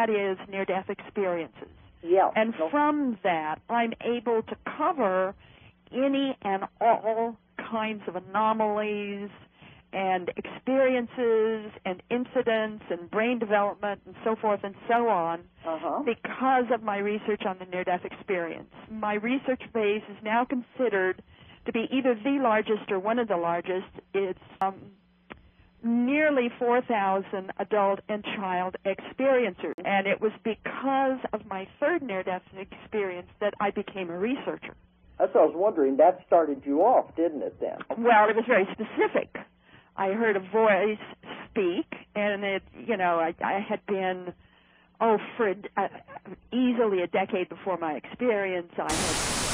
that is near-death experiences. Yeah. And from that, I'm able to cover any and all kinds of anomalies and experiences and incidents and brain development and so forth and so on uh-huh. because of my research on the near death experience. My research base is now considered to be either the largest or one of the largest. It's um, nearly 4,000 adult and child experiencers. And it was because of my third near death experience that I became a researcher. That's what I was wondering. That started you off, didn't it, then? Well, it was very specific. I heard a voice speak, and it, you know, I, I had been, oh, for uh, easily a decade before my experience, I had